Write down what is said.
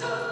Duh.